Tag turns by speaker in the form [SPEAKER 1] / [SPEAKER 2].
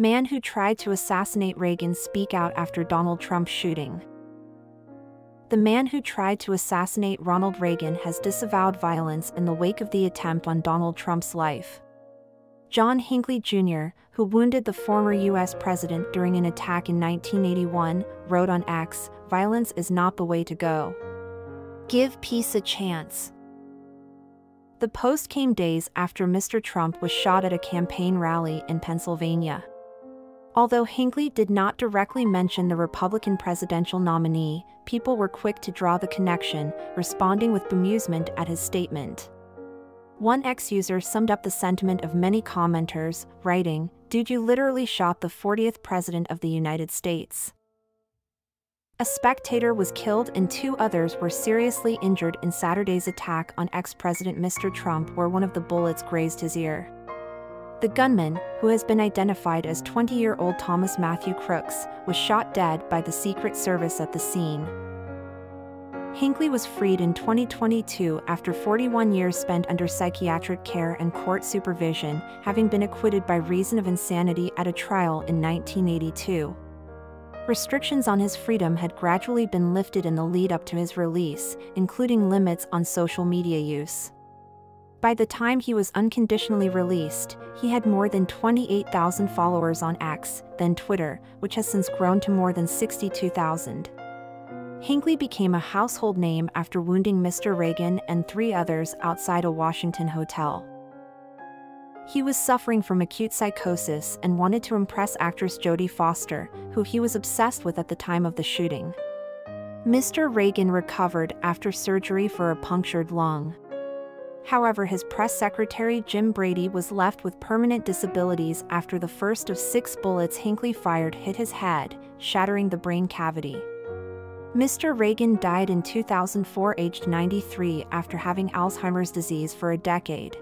[SPEAKER 1] Man who tried to assassinate Reagan speak out after Donald Trump shooting. The man who tried to assassinate Ronald Reagan has disavowed violence in the wake of the attempt on Donald Trump's life. John Hinckley Jr., who wounded the former U.S. president during an attack in 1981, wrote on X Violence is not the way to go. Give peace a chance. The post came days after Mr. Trump was shot at a campaign rally in Pennsylvania. Although Hinckley did not directly mention the Republican presidential nominee, people were quick to draw the connection, responding with bemusement at his statement. One X user summed up the sentiment of many commenters, writing, Dude, you literally shot the 40th President of the United States. A spectator was killed and two others were seriously injured in Saturday's attack on ex President Mr. Trump, where one of the bullets grazed his ear. The gunman, who has been identified as 20 year old Thomas Matthew Crooks, was shot dead by the Secret Service at the scene. Hinckley was freed in 2022 after 41 years spent under psychiatric care and court supervision, having been acquitted by reason of insanity at a trial in 1982. Restrictions on his freedom had gradually been lifted in the lead up to his release, including limits on social media use. By the time he was unconditionally released, he had more than 28,000 followers on X, then Twitter, which has since grown to more than 62,000. Hinckley became a household name after wounding Mr. Reagan and three others outside a Washington hotel. He was suffering from acute psychosis and wanted to impress actress Jodie Foster, who he was obsessed with at the time of the shooting. Mr. Reagan recovered after surgery for a punctured lung. However, his press secretary Jim Brady was left with permanent disabilities after the first of six bullets Hinckley fired hit his head, shattering the brain cavity. Mr. Reagan died in 2004 aged 93 after having Alzheimer's disease for a decade.